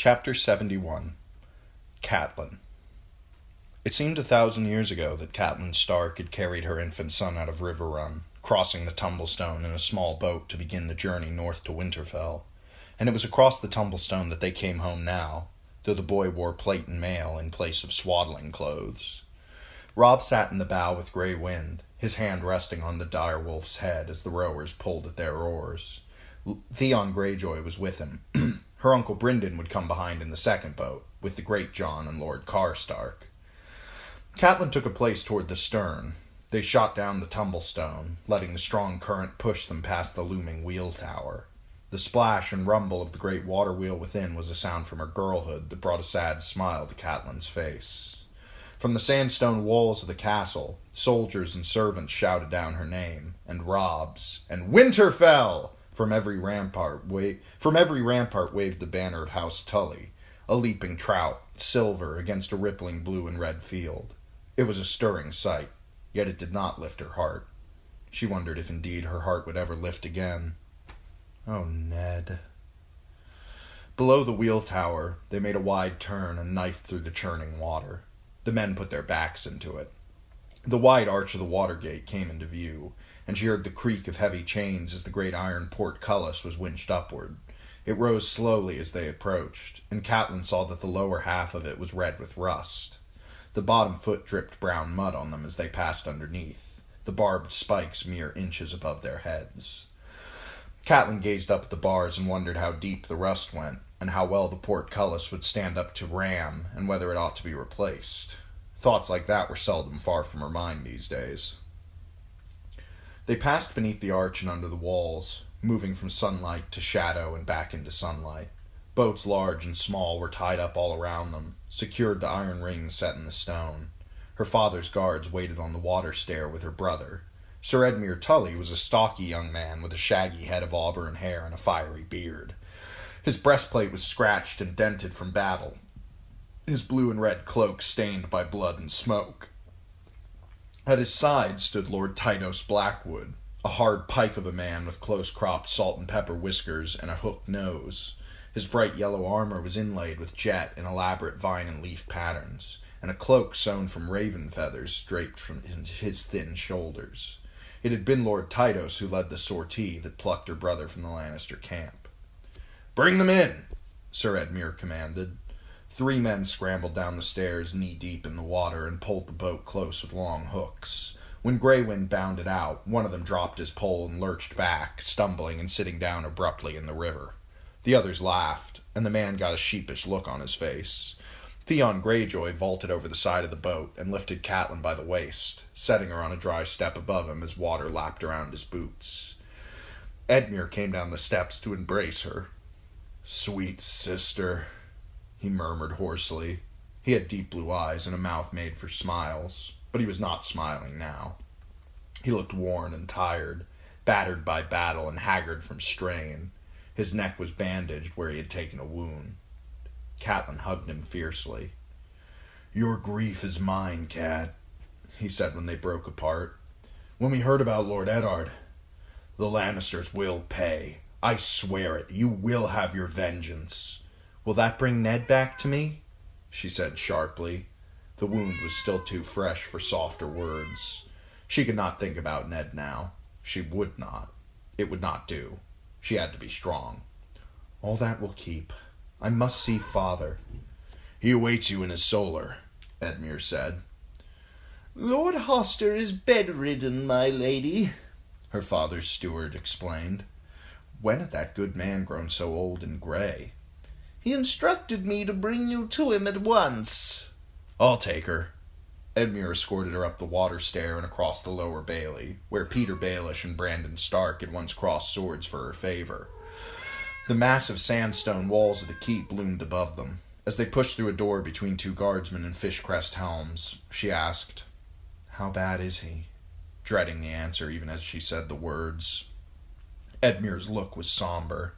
Chapter 71 Catelyn It seemed a thousand years ago that Catelyn Stark had carried her infant son out of Riverrun, crossing the Tumblestone in a small boat to begin the journey north to Winterfell. And it was across the Tumblestone that they came home now, though the boy wore plate and mail in place of swaddling clothes. Robb sat in the bow with Grey Wind, his hand resting on the dire wolf's head as the rowers pulled at their oars. Theon Greyjoy was with him. Her uncle Brynden would come behind in the second boat, with the Greatjon and Lord Karstark. Catelyn took a place toward the stern. They shot down the tumblestone, letting the strong current push them past the looming wheel tower. The splash and rumble of the great water wheel within was a sound from her girlhood that brought a sad smile to Catelyn's face. From the sandstone walls of the castle, soldiers and servants shouted down her name, and Robb's, and Winterfell! From every rampart, wa- from every rampart waved the banner of House Tully, a leaping trout, silver against a rippling blue and red field. It was a stirring sight, yet it did not lift her heart. She wondered if indeed her heart would ever lift again. Oh, Ned. Below the wheel tower, they made a wide turn and knifed through the churning water. The men put their backs into it. The wide arch of the water gate came into view, and she heard the creak of heavy chains as the great iron portcullis was winched upward. It rose slowly as they approached, and Catelyn saw that the lower half of it was red with rust. The bottom foot dripped brown mud on them as they passed underneath, the barbed spikes mere inches above their heads. Catelyn gazed up at the bars and wondered how deep the rust went, and how well the portcullis would stand up to ram, and whether it ought to be replaced. Thoughts like that were seldom far from her mind these days. They passed beneath the arch and under the walls, moving from sunlight to shadow and back into sunlight. Boats large and small were tied up all around them, secured to iron rings set in the stone. Her father's guards waited on the water stair with her brother. Sir Edmure Tully was a stocky young man with a shaggy head of auburn hair and a fiery beard. His breastplate was scratched and dented from battle, his blue and red cloak stained by blood and smoke. At his side stood Lord Tytos Blackwood, a hard pike of a man with close cropped salt and pepper whiskers and a hooked nose. His bright yellow armor was inlaid with jet and elaborate vine and leaf patterns, and a cloak sewn from raven feathers draped from his thin shoulders. It had been Lord Tytos who led the sortie that plucked her brother from the Lannister camp. Bring them in, Sir Edmure commanded. Three men scrambled down the stairs knee deep in the water and pulled the boat close with long hooks. When Greywind bounded out, one of them dropped his pole and lurched back, stumbling and sitting down abruptly in the river. The others laughed, and the man got a sheepish look on his face. Theon Greyjoy vaulted over the side of the boat and lifted Catelyn by the waist, setting her on a dry step above him as water lapped around his boots. Edmure came down the steps to embrace her. Sweet sister, he murmured hoarsely. He had deep blue eyes and a mouth made for smiles, but he was not smiling now. He looked worn and tired, battered by battle and haggard from strain. His neck was bandaged where he had taken a wound. Catelyn hugged him fiercely. Your grief is mine, Cat, he said when they broke apart. When we heard about Lord Eddard, the Lannisters will pay. I swear it. You will have your vengeance. Will that bring Ned back to me? she said sharply. The wound was still too fresh for softer words. She could not think about Ned now. She would not. It would not do. She had to be strong. All that will keep. I must see father. He awaits you in his solar, Edmure said. Lord Hoster is bedridden, my lady, her father's steward explained. When had that good man grown so old and gray? He instructed me to bring you to him at once. I'll take her. Edmure escorted her up the water stair and across the lower bailey, where Petyr Baelish and Brandon Stark had once crossed swords for her favor. The massive sandstone walls of the keep loomed above them. As they pushed through a door between two guardsmen in fishcrest helms, she asked, How bad is he? dreading the answer even as she said the words. Edmure's look was somber.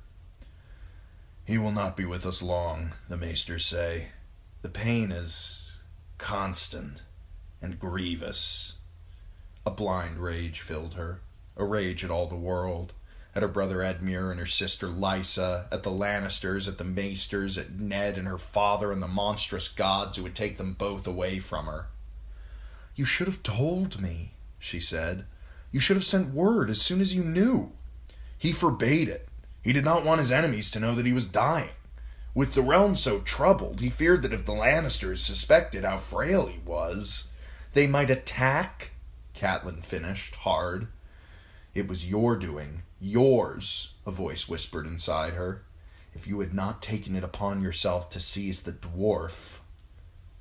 He will not be with us long, the maesters say. The pain is constant and grievous. A blind rage filled her, a rage at all the world, at her brother Edmure and her sister Lysa, at the Lannisters, at the Maesters, at Ned and her father, and the monstrous gods who would take them both away from her. You should have told me, she said. You should have sent word as soon as you knew. He forbade it. He did not want his enemies to know that he was dying. With the realm so troubled, he feared that if the Lannisters suspected how frail he was, they might attack. Catelyn finished, hard. It was your doing, yours, a voice whispered inside her. If you had not taken it upon yourself to seize the dwarf.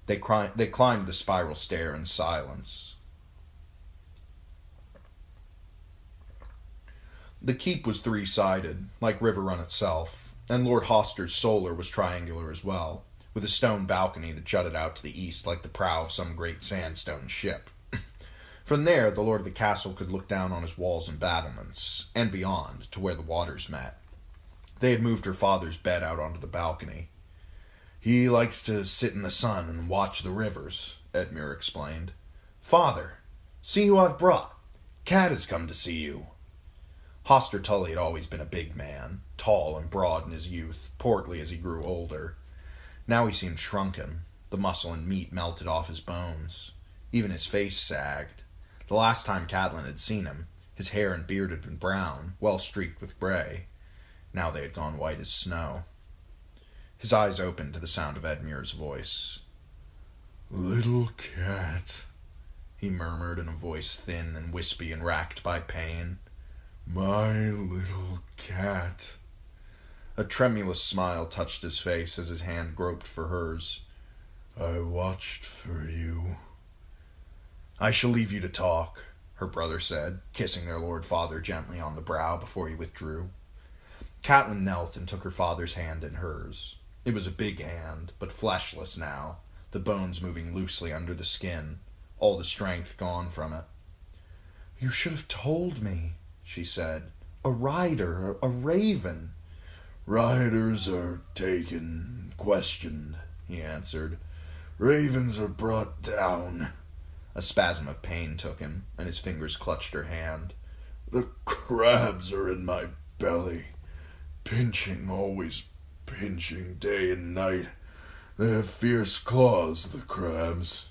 They, cri- they climbed the spiral stair in silence. The keep was three sided, like Riverrun itself, and Lord Hoster's solar was triangular as well, with a stone balcony that jutted out to the east like the prow of some great sandstone ship. From there, the lord of the castle could look down on his walls and battlements, and beyond, to where the waters met. They had moved her father's bed out onto the balcony. He likes to sit in the sun and watch the rivers, Edmure explained. Father, see who I've brought. Cat has come to see you. Hoster Tully had always been a big man, tall and broad in his youth, portly as he grew older. Now he seemed shrunken. The muscle and meat melted off his bones. Even his face sagged. The last time Catelyn had seen him, his hair and beard had been brown, well streaked with gray. Now they had gone white as snow. His eyes opened to the sound of Edmure's voice. Little cat, he murmured in a voice thin and wispy and racked by pain. My little cat. A tremulous smile touched his face as his hand groped for hers. I watched for you. I shall leave you to talk, her brother said, kissing their lord father gently on the brow before he withdrew. Catelyn knelt and took her father's hand in hers. It was a big hand, but fleshless now, the bones moving loosely under the skin, all the strength gone from it. You should have told me, she said. A rider, a raven. Riders are taken, questioned, he answered. Ravens are brought down. A spasm of pain took him, and his fingers clutched her hand. The crabs are in my belly, pinching, always pinching, day and night. They have fierce claws, the crabs.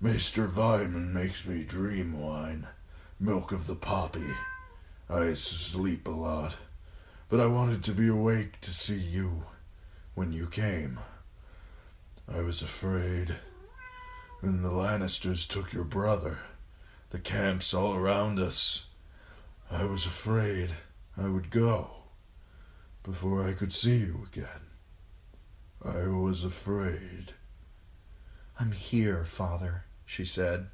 Maester Vyman makes me dream wine, milk of the poppy. I sleep a lot, but I wanted to be awake to see you when you came. I was afraid. When the Lannisters took your brother, the camps all around us, I was afraid I would go before I could see you again. I was afraid. I'm here, father, she said,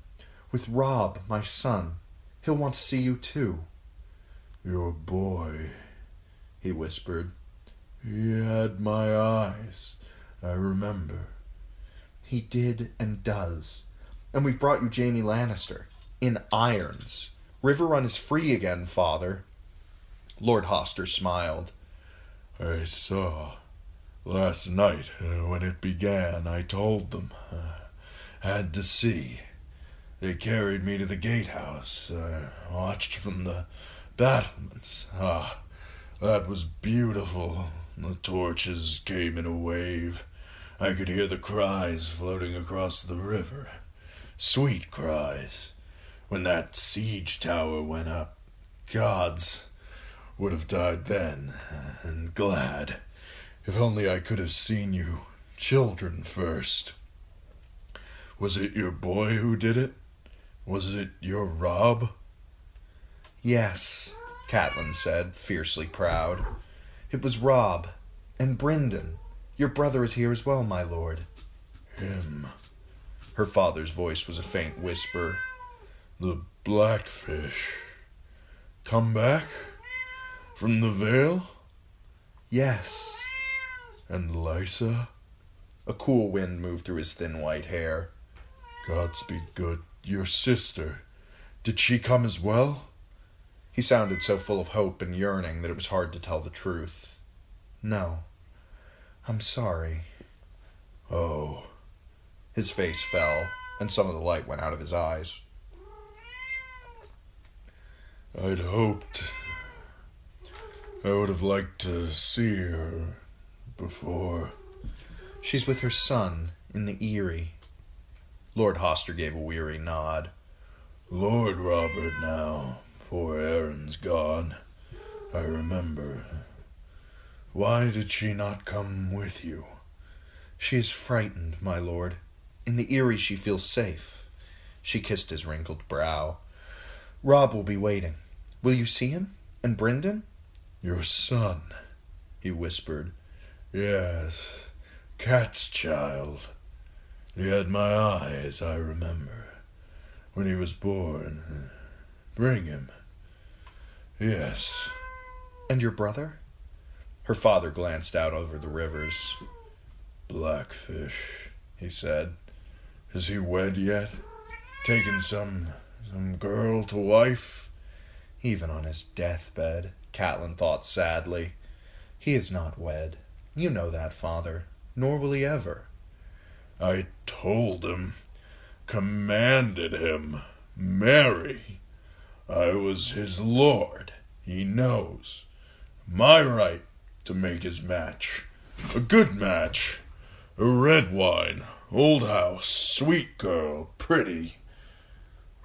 with Robb, my son. He'll want to see you too. Your boy, he whispered. He had my eyes, I remember. He did and does. And we've brought you Jaime Lannister. In irons. Riverrun is free again, father. Lord Hoster smiled. I saw. Last night, uh, when it began, I told them. Uh, had to see. They carried me to the gatehouse. I watched from the battlements. Ah, that was beautiful. The torches came in a wave. I could hear the cries floating across the river. Sweet cries. When that siege tower went up, gods would have died then, and glad. If only I could have seen you children first. Was it your boy who did it? Was it your Robb? Yes, Catelyn said, fiercely proud. It was Robb and Brynden. Your brother is here as well, my lord. Him. Her father's voice was a faint whisper. The blackfish. Come back? From the Vale? Yes. And Lysa? A cool wind moved through his thin white hair. Godspeed good. Your sister. Did she come as well? He sounded so full of hope and yearning that it was hard to tell the truth. No. I'm sorry. Oh. His face fell, and some of the light went out of his eyes. I'd hoped. I would have liked to see her before. She's with her son in the Eyrie. Lord Hoster gave a weary nod. Lord Robert now. Poor Arryn's gone. I remember. Why did she not come with you? She is frightened, my lord. In the Eyrie she feels safe. She kissed his wrinkled brow. Robb will be waiting. Will you see him? And Brynden? Your son, he whispered. Yes, Cat's child. He had my eyes, I remember, when he was born. Bring him. Yes. And your brother? Her father glanced out over the rivers. Blackfish, he said. Is he wed yet? Taken some some girl to wife? Even on his deathbed, Catelyn thought sadly. He is not wed. You know that, father. Nor will he ever. I told him, commanded him, marry. I was his lord, he knows. My right to make his match. A good match. A Redwyne, old house, sweet girl, pretty.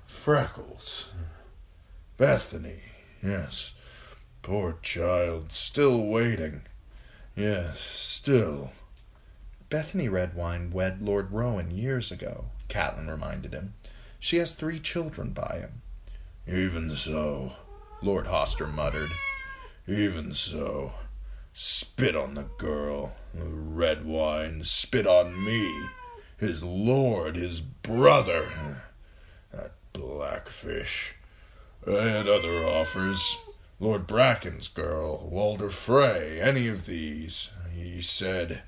Freckles. Bethany, yes. Poor child, still waiting. Yes, still. Bethany Redwyne wed Lord Rowan years ago, Catelyn reminded him. She has three children by him. Even so, Lord Hoster muttered. Even so. Spit on the girl, the Redwyne, spit on me, his lord, his brother. That blackfish. I had other offers. Lord Bracken's girl, Walder Frey, any of these. He said,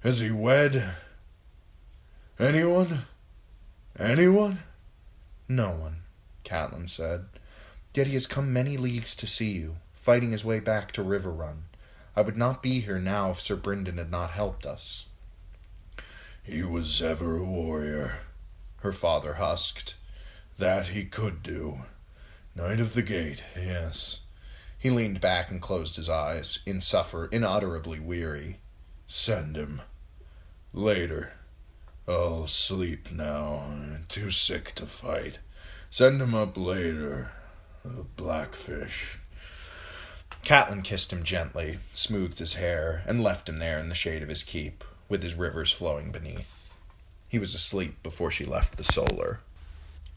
Has he wed? Anyone? Anyone? No one, Catelyn said. Yet he has come many leagues to see you, fighting his way back to Riverrun. I would not be here now if Sir Brynden had not helped us. He was ever a warrior, her father husked. That he could do. Knight of the Gate, yes. He leaned back and closed his eyes, insuffer, unutterably weary. Send him. Later. I'll sleep now. Too sick to fight. Send him up later. Blackfish. Catelyn kissed him gently, smoothed his hair, and left him there in the shade of his keep, with his rivers flowing beneath. He was asleep before she left the solar.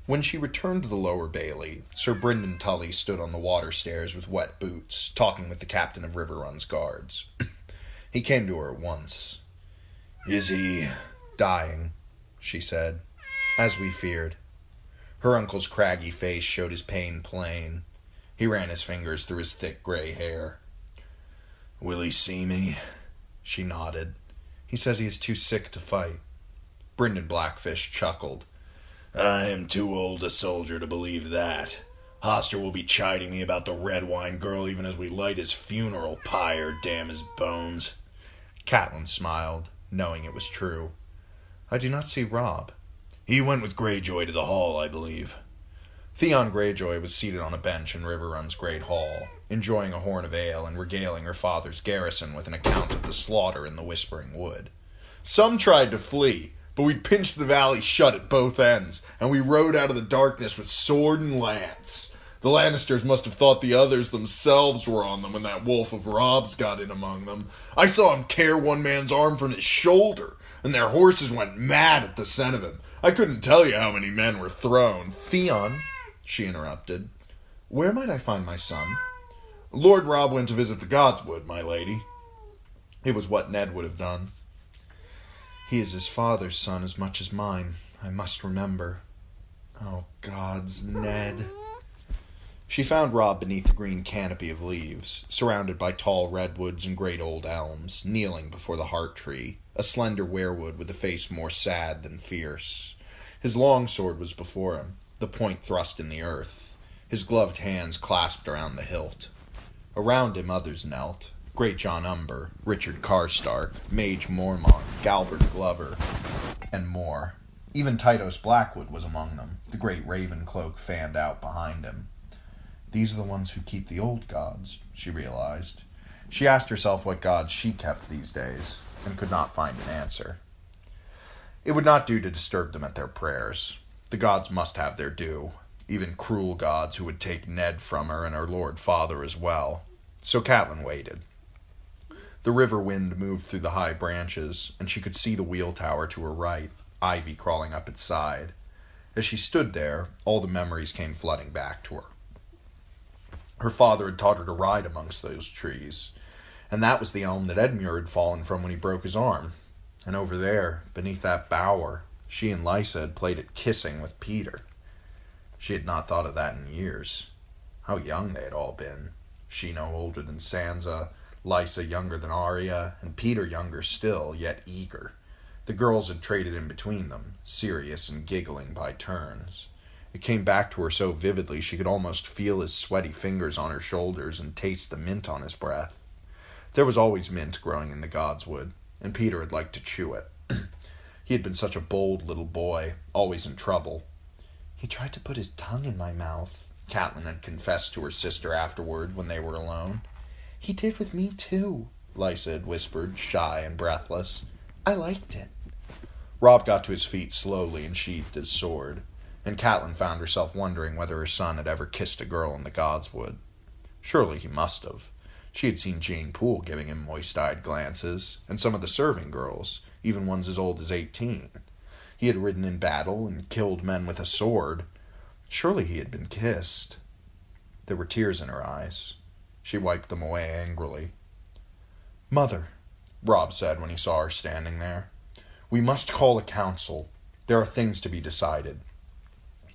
When she returned to the lower bailey, Sir Brynden Tully stood on the water stairs with wet boots, talking with the captain of Riverrun's guards. he came to her at once. Is he dying? she said, as we feared. Her uncle's craggy face showed his pain plain. He ran his fingers through his thick gray hair. Will he see me? She nodded. He says he is too sick to fight. Brynden Blackfish chuckled. I am too old a soldier to believe that. Hoster will be chiding me about the Redwyne girl even as we light his funeral pyre, damn his bones. Catelyn smiled, knowing it was true. I do not see Robb. He went with Greyjoy to the hall, I believe. Theon Greyjoy was seated on a bench in Riverrun's great hall, enjoying a horn of ale and regaling her father's garrison with an account of the slaughter in the Whispering Wood. Some tried to flee, but we pinched the valley shut at both ends, and we rode out of the darkness with sword and lance. The Lannisters must have thought the others themselves were on them when that wolf of Robb's got in among them. I saw him tear one man's arm from his shoulder, and their horses went mad at the scent of him. I couldn't tell you how many men were thrown. Theon, she interrupted, where might I find my son? Lord Robb went to visit the Godswood, my lady. It was what Ned would have done. He is his father's son as much as mine, I must remember. Oh, gods, Ned. She found Robb beneath the green canopy of leaves, surrounded by tall redwoods and great old elms, kneeling before the heart tree, a slender weirwood with a face more sad than fierce. His long sword was before him, the point thrust in the earth, his gloved hands clasped around the hilt. Around him others knelt, Greatjon Umber, Rickard Karstark, Maege Mormont, Galbart Glover, and more. Even Tytos Blackwood was among them, the great raven cloak fanned out behind him. These are the ones who keep the old gods, she realized. She asked herself what gods she kept these days, and could not find an answer. It would not do to disturb them at their prayers. The gods must have their due, even cruel gods who would take Ned from her and her lord father as well. So Catelyn waited. The river wind moved through the high branches, and she could see the wheel tower to her right, ivy crawling up its side. As she stood there, all the memories came flooding back to her. Her father had taught her to ride amongst those trees, and that was the elm that Edmure had fallen from when he broke his arm. And over there, beneath that bower, she and Lysa had played at kissing with Petyr. She had not thought of that in years. How young they had all been. She no older than Sansa, Lysa younger than Arya, and Petyr younger still, yet eager. The girls had traded in between them, serious and giggling by turns. It came back to her so vividly she could almost feel his sweaty fingers on her shoulders and taste the mint on his breath. There was always mint growing in the godswood, and Petyr had liked to chew it. he had been such a bold little boy, always in trouble. He tried to put his tongue in my mouth, Catelyn had confessed to her sister afterward when they were alone. He did with me too, Lysa had whispered, shy and breathless. I liked it. Robb got to his feet slowly and sheathed his sword, and Catelyn found herself wondering whether her son had ever kissed a girl in the Godswood. Surely he must have. She had seen Jeyne Poole giving him moist eyed glances, and some of the serving girls, even ones as old as eighteen. He had ridden in battle and killed men with a sword. Surely he had been kissed. There were tears in her eyes. She wiped them away angrily. Mother, Robb said when he saw her standing there, we must call a council. There are things to be decided.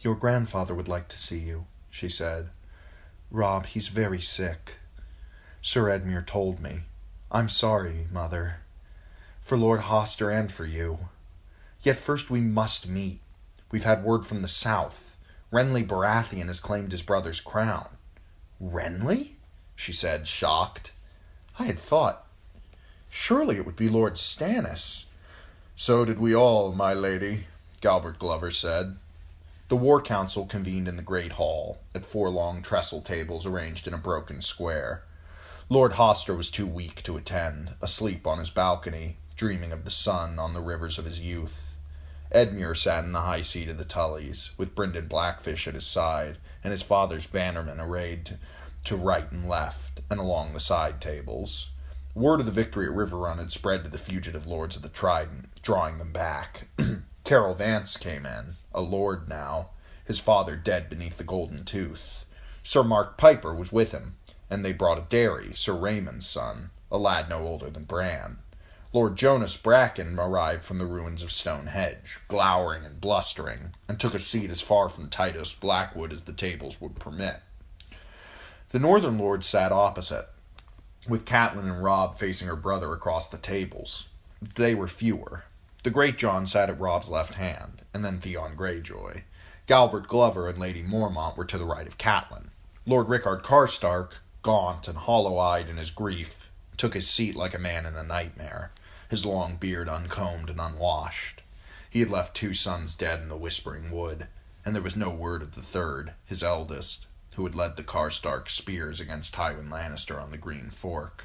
Your grandfather would like to see you, she said. Robb, he's very sick. Sir Edmure told me. I'm sorry, mother. For Lord Hoster and for you. Yet first we must meet. We've had word from the south. Renly Baratheon has claimed his brother's crown. Renly? she said, shocked. I had thought. Surely it would be Lord Stannis. So did we all, my lady, Galbart Glover said. The War Council convened in the great hall, at four long trestle tables arranged in a broken square. Lord Hoster was too weak to attend, asleep on his balcony, dreaming of the sun on the rivers of his youth. Edmure sat in the high seat of the Tullys, with Brynden Blackfish at his side, and his father's bannermen arrayed to, to right and left, and along the side tables. Word of the victory at Riverrun had spread to the fugitive lords of the Trident, drawing them back. Karyl Vance came in, a lord now, his father dead beneath the golden tooth. Sir Marq Piper was with him, and they brought a Darry, Sir Raymun's son, a lad no older than Bran. Lord Jonas Bracken arrived from the ruins of Stone Hedge, glowering and blustering, and took a seat as far from Tytos Blackwood as the tables would permit. The northern lords sat opposite, with Catelyn and Robb facing her brother across the tables. They were fewer. The Greatjon sat at Robb's left hand, and then Theon Greyjoy. Galbart Glover and Lady Mormont were to the right of Catelyn. Lord Rickard Karstark, gaunt and hollow-eyed in his grief, took his seat like a man in a nightmare, his long beard uncombed and unwashed. He had left two sons dead in the Whispering Wood, and there was no word of the third, his eldest, who had led the Karstark spears against Tywin Lannister on the Green Fork.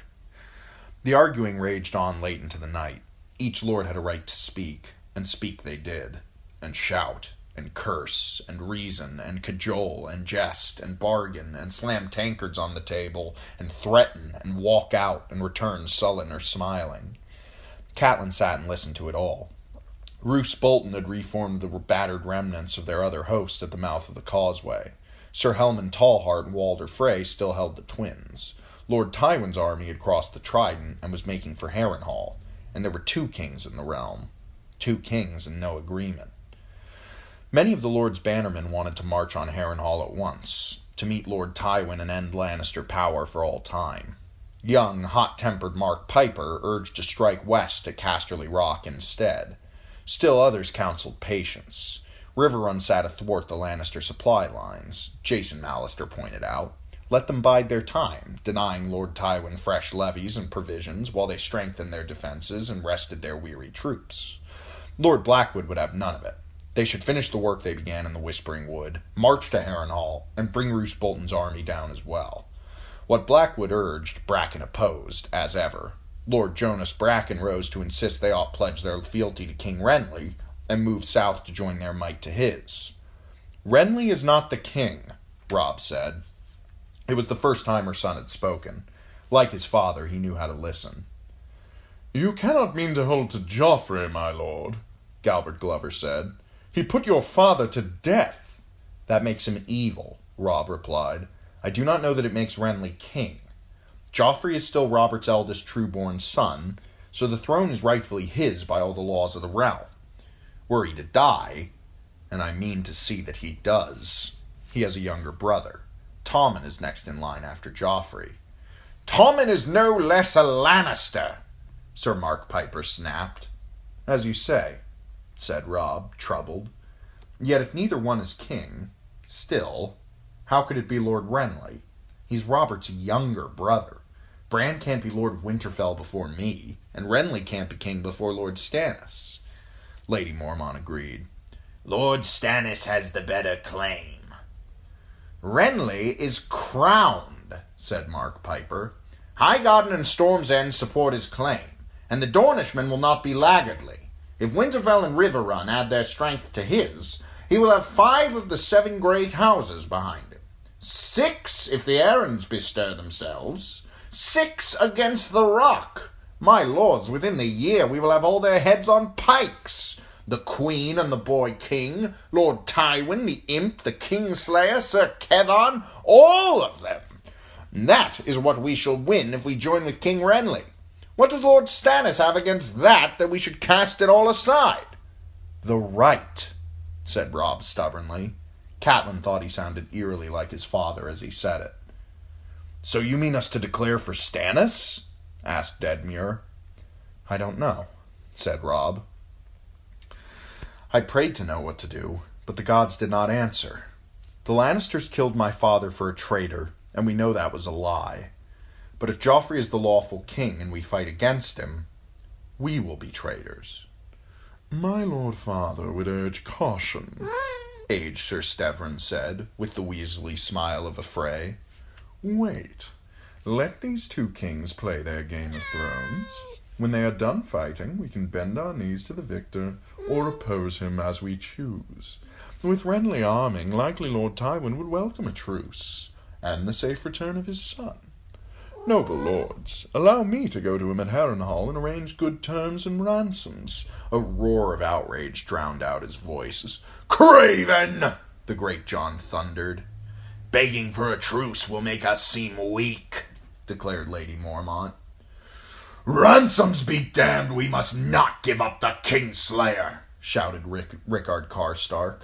The arguing raged on late into the night. Each lord had a right to speak, and speak they did, and shout, and curse, and reason, and cajole, and jest, and bargain, and slam tankards on the table, and threaten, and walk out, and return sullen or smiling. Catelyn sat and listened to it all. Roose Bolton had reformed the battered remnants of their other host at the mouth of the causeway. Sir Helman Tallhart and Walder Frey still held the twins. Lord Tywin's army had crossed the Trident and was making for Harrenhal, and there were two kings in the realm. Two kings and no agreement. Many of the Lord's bannermen wanted to march on Harrenhal at once, to meet Lord Tywin and end Lannister power for all time. Young, hot tempered Marq Piper urged to strike west at Casterly Rock instead. Still others counseled patience. Riverrun sat athwart the Lannister supply lines, Jason Mallister pointed out. Let them bide their time, denying Lord Tywin fresh levies and provisions while they strengthened their defenses and rested their weary troops. Lord Blackwood would have none of it. They should finish the work they began in the Whispering Wood, march to Harrenhal, and bring Roose Bolton's army down as well. What Blackwood urged, Bracken opposed, as ever. Lord Jonas Bracken rose to insist they ought pledge their fealty to King Renly, and move south to join their might to his. Renly is not the king, Robb said. It was the first time her son had spoken. Like his father, he knew how to listen. You cannot mean to hold to Joffrey, my lord, Galbart Glover said. He put your father to death. That makes him evil, Robb replied. I do not know that it makes Renly king. Joffrey is still Robert's eldest true-born son, so the throne is rightfully his by all the laws of the realm. Were he to die, and I mean to see that he does, he has a younger brother. Tommen is next in line after Joffrey. Tommen is no less a Lannister, Sir Marq Piper snapped. As you say, said Robb, troubled. Yet if neither one is king, still, how could it be Lord Renly? He's Robert's younger brother. Bran can't be Lord Winterfell before me, and Renly can't be king before Lord Stannis. Lady Mormont agreed. Lord Stannis has the better claim. Renly is crowned, said Marq Piper. Highgarden and Storm's End support his claim, and the Dornishmen will not be laggardly. If Winterfell and Riverrun add their strength to his, he will have five of the seven great houses behind him. Six if the Arryns bestir themselves. Six against the Rock. My lords, within the year we will have all their heads on pikes. The Queen and the Boy King, Lord Tywin, the Imp, the Kingslayer, Sir Kevan, all of them. And that is what we shall win if we join with King Renly. What does Lord Stannis have against that that we should cast it all aside? The right, said Robb stubbornly. Catelyn thought he sounded eerily like his father as he said it. So you mean us to declare for Stannis? asked Edmure. I don't know, said Robb. I prayed to know what to do, but the gods did not answer. The Lannisters killed my father for a traitor, and we know that was a lie. But if Joffrey is the lawful king and we fight against him, we will be traitors. My lord father would urge caution, Age, Sir Stevron said, with the weaselly smile of a Frey. Wait. Let these two kings play their Game of Thrones. When they are done fighting, we can bend our knees to the victor or oppose him as we choose. With Renly arming, likely Lord Tywin would welcome a truce and the safe return of his son. Noble lords, allow me to go to him at Harrenhal and arrange good terms and ransoms. A roar of outrage drowned out his voice. Craven! the Greatjon thundered. Begging for a truce will make us seem weak, declared Lady Mormont. Ransoms be damned, we must not give up the Kingslayer, shouted Rick- Rickard Karstark.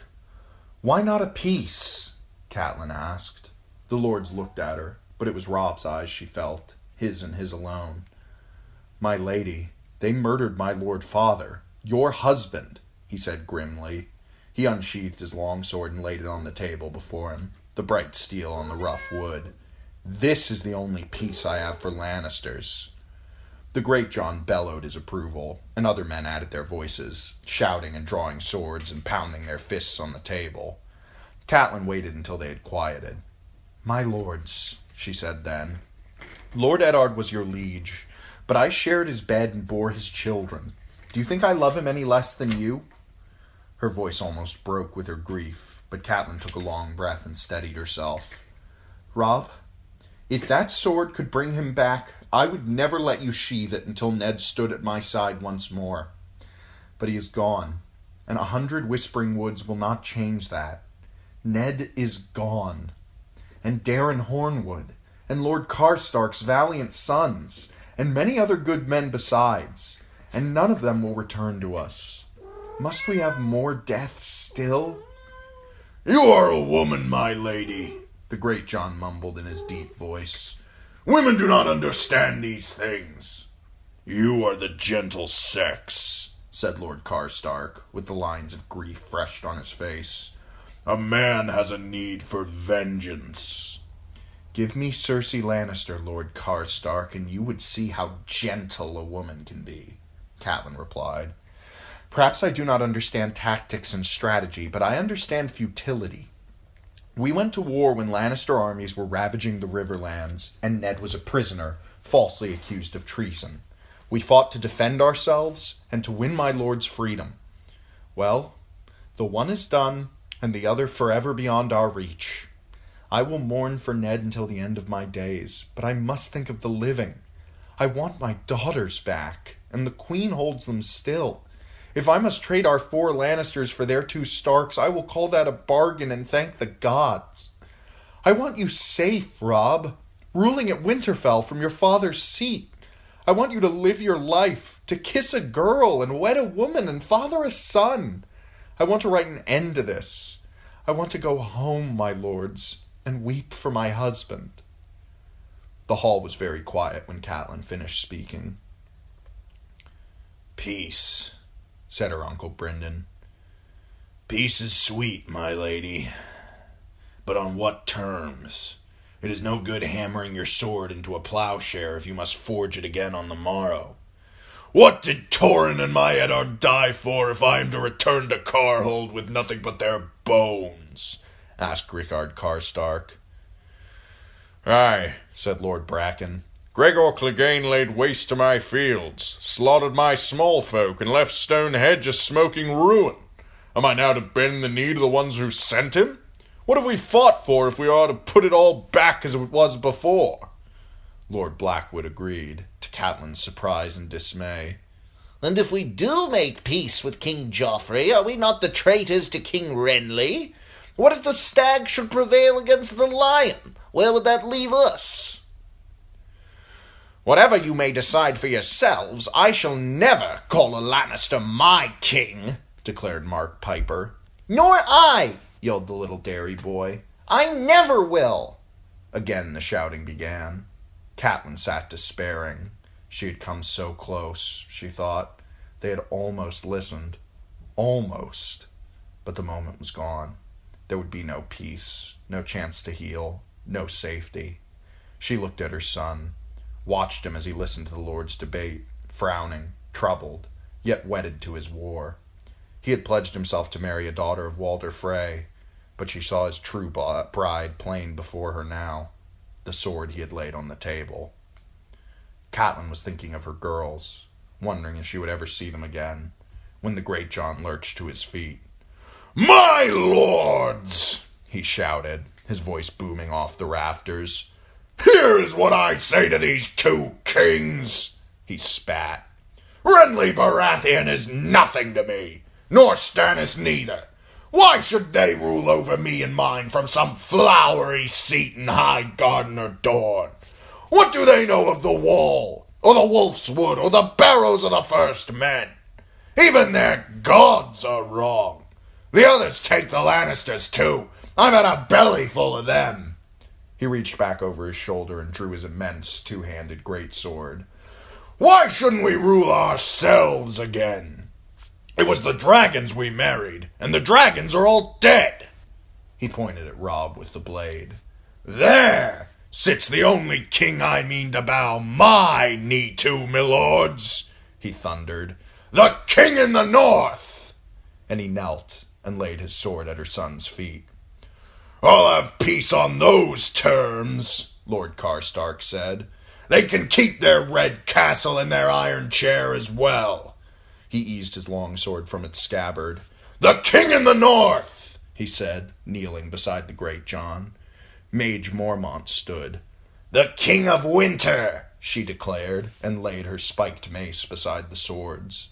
Why not a peace? Catelyn asked. The lords looked at her but it was Robb's eyes she felt, his and his alone. My lady, they murdered my lord father, your husband, he said grimly. He unsheathed his long sword and laid it on the table before him, the bright steel on the rough wood. This is the only peace I have for Lannisters. The Greatjon bellowed his approval, and other men added their voices, shouting and drawing swords and pounding their fists on the table. Catelyn waited until they had quieted. My lords, she said then. Lord Eddard was your liege, but I shared his bed and bore his children. Do you think I love him any less than you? Her voice almost broke with her grief, but Catelyn took a long breath and steadied herself. Robb, if that sword could bring him back, I would never let you sheathe it until Ned stood at my side once more. But he is gone, and a hundred whispering woods will not change that. Ned is gone and Daryn Hornwood, and Lord Karstark's valiant sons, and many other good men besides, and none of them will return to us. Must we have more deaths still? You are a woman, my lady, the Greatjon mumbled in his deep voice. Women do not understand these things. You are the gentle sex, said Lord Karstark, with the lines of grief fresh on his face. A man has a need for vengeance. Give me Cersei Lannister, Lord Karstark, and you would see how gentle a woman can be, Catelyn replied. Perhaps I do not understand tactics and strategy, but I understand futility. We went to war when Lannister armies were ravaging the Riverlands, and Ned was a prisoner, falsely accused of treason. We fought to defend ourselves and to win my lord's freedom. Well, the one is done, and the other forever beyond our reach. I will mourn for Ned until the end of my days, but I must think of the living. I want my daughters back, and the Queen holds them still. If I must trade our four Lannisters for their two Starks, I will call that a bargain and thank the gods. I want you safe, Robb, ruling at Winterfell from your father's seat. I want you to live your life, to kiss a girl and wed a woman and father a son. I want to write an end to this. I want to go home, my lords, and weep for my husband. The hall was very quiet when Catelyn finished speaking. Peace, said her uncle Brynden. Peace is sweet, my lady. But on what terms? It is no good hammering your sword into a plowshare if you must forge it again on the morrow. What did Torrhen and my Eddard die for if I am to return to Karhold with nothing but their bones? asked Rickard Karstark. Aye, said Lord Bracken. Gregor Clegane laid waste to my fields, slaughtered my small folk, and left Stone Hedge a smoking ruin. Am I now to bend the knee to the ones who sent him? What have we fought for if we are to put it all back as it was before? Lord Blackwood agreed, to Catelyn's surprise and dismay. And if we do make peace with King Joffrey, are we not the traitors to King Renly? What if the stag should prevail against the lion? Where would that leave us? Whatever you may decide for yourselves, I shall never call a Lannister my king, declared Marq Piper. Nor I, yelled the little Darry boy. I never will. Again the shouting began. Catelyn sat despairing. She had come so close, she thought. They had almost listened. Almost. But the moment was gone. There would be no peace, no chance to heal, no safety. She looked at her son, watched him as he listened to the Lord's debate, frowning, troubled, yet wedded to his war. He had pledged himself to marry a daughter of Walder Frey, but she saw his true bride plain before her now, the sword he had laid on the table. Catelyn was thinking of her girls, wondering if she would ever see them again, when the Greatjon lurched to his feet. My lords! he shouted, his voice booming off the rafters. Here is what I say to these two kings! He spat. Renly Baratheon is nothing to me, nor Stannis neither. Why should they rule over me and mine from some flowery seat in Highgarden or Dorne? What do they know of the Wall, or the Wolf's Wood, or the Barrows of the First Men? Even their gods are wrong. The others take the Lannisters, too. I've had a belly full of them. He reached back over his shoulder and drew his immense two handed greatsword. Why shouldn't we rule ourselves again? It was the dragons we married, and the dragons are all dead. He pointed at Robb with the blade. There sits the only king I mean to bow my knee to, milords, he thundered. The king in the north! And he knelt and laid his sword at her son's feet. I'll have peace on those terms, Lord Karstark said. They can keep their red castle and their iron chair as well. He eased his long sword from its scabbard. The king in the north, he said, kneeling beside the great John. Maege Mormont stood. The king of winter, she declared, and laid her spiked mace beside the swords.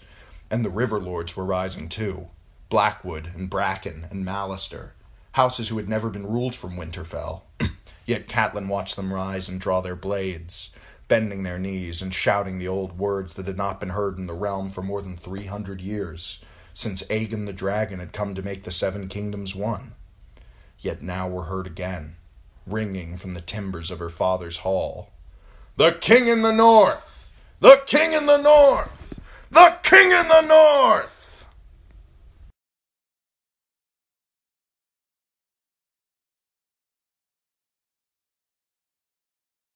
And the river lords were rising too. Blackwood and Bracken and Mallister, houses who had never been ruled from Winterfell. Yet Catelyn watched them rise and draw their blades bending their knees and shouting the old words that had not been heard in the realm for more than three hundred years, since Aegon the dragon had come to make the seven kingdoms one. Yet now were heard again, ringing from the timbers of her father's hall. The king in the north! The king in the north! The king in the north!